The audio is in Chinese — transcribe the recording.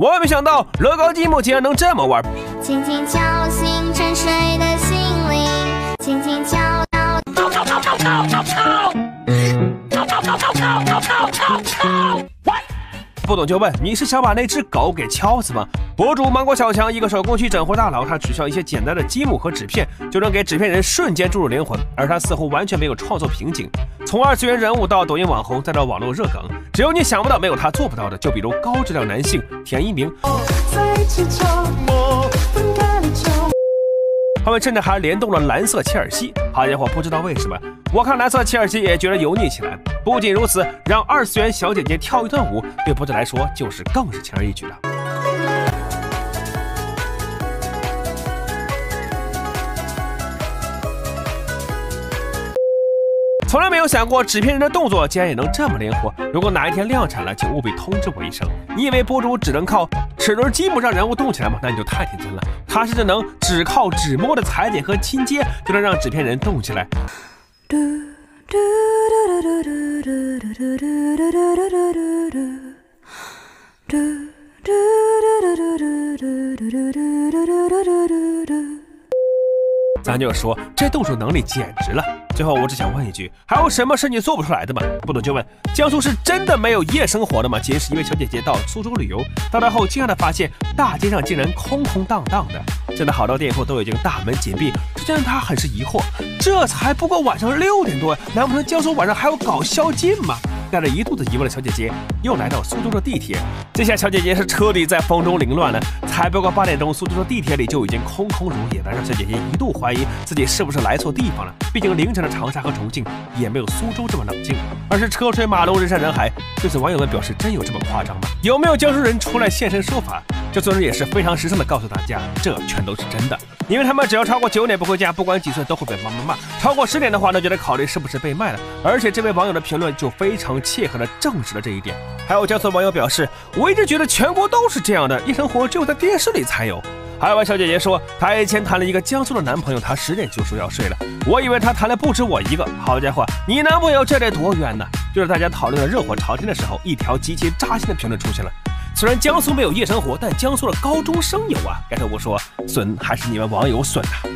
我也没想到乐高积木竟然能这么玩。轻轻敲醒沉睡的心灵，轻轻敲敲敲敲敲敲敲敲敲敲敲敲敲敲。不懂就问，你是想把那只狗给敲死吗？博主芒果小强，一个手工区整活大佬，他只需要一些简单的积木和纸片，就能给纸片人瞬间注入灵魂，而他似乎完全没有创作瓶颈。从二次元人物到抖音网红，再到网络热梗，只有你想不到，没有他做不到的。就比如高质量男性田一鸣。他们甚至还联动了蓝色切尔西，好家伙，不知道为什么，我看蓝色切尔西也觉得油腻起来。不仅如此，让二次元小姐姐跳一段舞，对博主来说就是更是轻而易举了。从来没有想过纸片人的动作竟然也能这么灵活。如果哪一天量产了，请务必通知我一声。你以为博主只能靠齿轮积木让人物动起来吗？那你就太天真了。他甚至能只靠纸模的裁剪和拼接就能让纸片人动起来。咱就说这动手能力简直了。最后我只想问一句，还有什么是你做不出来的吗？不懂就问。江苏是真的没有夜生活的吗？其实一位小姐姐到苏州旅游，到达后惊讶的发现大街上竟然空空荡荡的，真的好多店铺都已经大门紧闭，这让她很是疑惑。这才不过晚上六点多，难不成江苏晚上还有搞宵禁吗？带着一肚子疑问的小姐姐又来到苏州的地铁，这下小姐姐是彻底在风中凌乱了。才不过八点钟，苏州的地铁里就已经空空如也了，让小姐姐一度怀疑自己是不是来错地方了。毕竟凌晨的长沙和重庆也没有苏州这么冷静，而是车水马龙、人山人海。对此，网友们表示：真有这么夸张吗？有没有江苏人出来现身说法？这作者也是非常实诚的告诉大家，这全都是真的。因为他们只要超过九点不回家，不管几岁都会被妈妈骂。超过十点的话，那就得考虑是不是被卖了。而且这位网友的评论就非常切合的证实了这一点。还有江苏网友表示，我一直觉得全国都是这样的，夜生活只有在电视里才有。还有位小姐姐说，她以前谈了一个江苏的男朋友，她十点就说要睡了。我以为她谈了不止我一个。好家伙，你男朋友这得多冤呢？就是大家讨论的热火朝天的时候，一条极其扎心的评论出现了。虽然江苏没有夜生活，但江苏的高中生有啊！该说不说，损还是你们网友损呐。